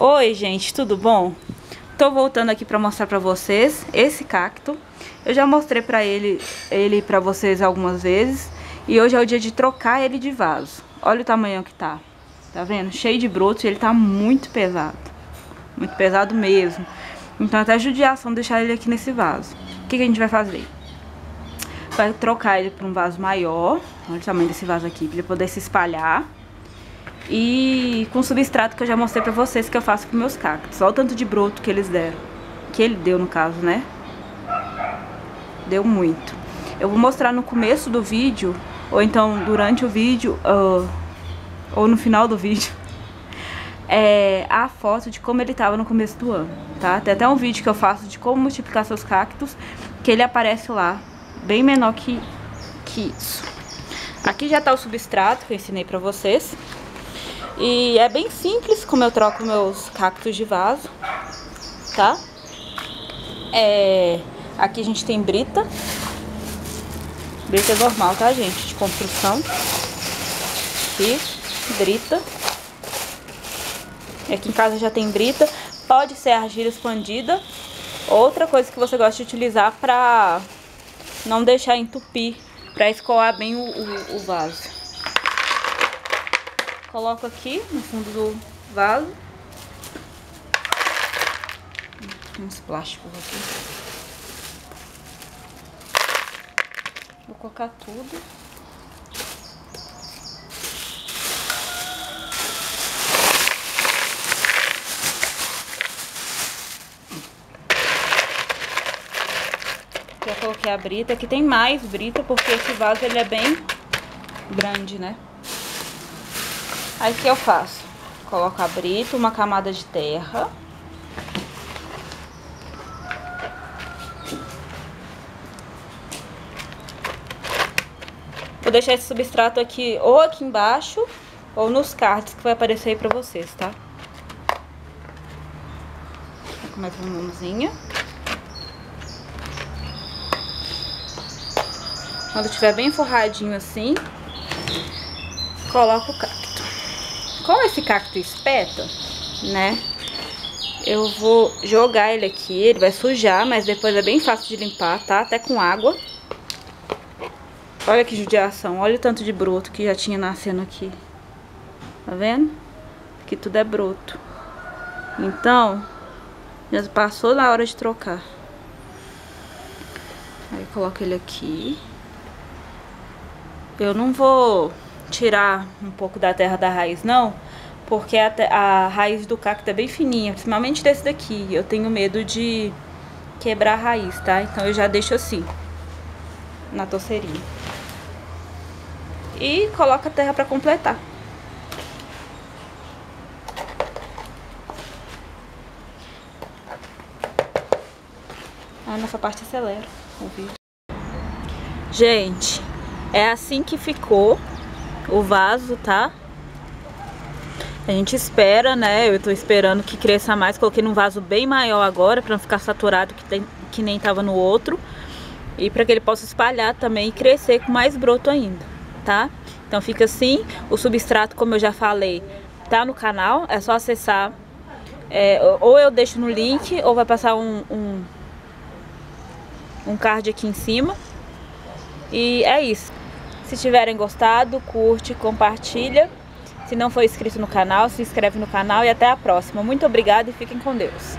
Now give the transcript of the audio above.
Oi gente, tudo bom? Tô voltando aqui pra mostrar pra vocês esse cacto. Eu já mostrei pra ele, ele pra vocês algumas vezes. E hoje é o dia de trocar ele de vaso. Olha o tamanho que tá. Tá vendo? Cheio de brotos e ele tá muito pesado. Muito pesado mesmo. Então até judiação deixar ele aqui nesse vaso. O que, que a gente vai fazer? Vai trocar ele pra um vaso maior. Olha o tamanho desse vaso aqui, pra ele poder se espalhar. E com substrato que eu já mostrei pra vocês que eu faço com meus cactos. Olha o tanto de broto que eles deram. Que ele deu, no caso, né? Deu muito. Eu vou mostrar no começo do vídeo, ou então durante o vídeo, uh, ou no final do vídeo, é, a foto de como ele tava no começo do ano, tá? Tem até um vídeo que eu faço de como multiplicar seus cactos, que ele aparece lá, bem menor que, que isso. Aqui já tá o substrato que eu ensinei pra vocês. E é bem simples como eu troco meus cactos de vaso, tá? É, aqui a gente tem brita. Brita normal, tá, gente? De construção. Aqui, brita. Aqui em casa já tem brita. Pode ser argila expandida. Outra coisa que você gosta de utilizar pra não deixar entupir, pra escoar bem o, o, o vaso. Coloco aqui no fundo do vaso. Tem uns plásticos aqui. Vou colocar tudo. Eu coloquei a brita. Aqui tem mais brita, porque esse vaso ele é bem grande, né? Aí que eu faço? Coloco a brita, uma camada de terra. Vou deixar esse substrato aqui ou aqui embaixo ou nos cards que vai aparecer aí pra vocês, tá? Com mais uma mãozinha. Quando estiver bem forradinho assim, coloco o cacto como esse cacto espeta, né? Eu vou jogar ele aqui, ele vai sujar, mas depois é bem fácil de limpar, tá? Até com água. Olha que judiação, olha o tanto de broto que já tinha nascendo aqui. Tá vendo? Aqui tudo é broto. Então, já passou na hora de trocar. Aí coloco ele aqui. Eu não vou tirar um pouco da terra da raiz, não, porque a, a raiz do cacto é bem fininha, principalmente desse daqui. Eu tenho medo de quebrar a raiz, tá? Então eu já deixo assim, na torceirinha. E coloco a terra pra completar. Ah, nessa parte acelera o vídeo. Gente, é assim que ficou o vaso, tá? A gente espera, né? Eu tô esperando que cresça mais. Coloquei num vaso bem maior agora, pra não ficar saturado que, tem, que nem tava no outro. E pra que ele possa espalhar também e crescer com mais broto ainda, tá? Então fica assim. O substrato, como eu já falei, tá no canal. É só acessar. É, ou eu deixo no link, ou vai passar um, um, um card aqui em cima. E é isso. Se tiverem gostado, curte, compartilha. Se não for inscrito no canal, se inscreve no canal e até a próxima. Muito obrigada e fiquem com Deus.